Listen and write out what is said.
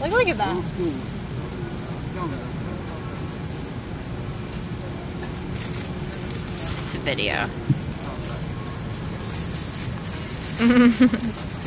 Like, look at that. It's a video.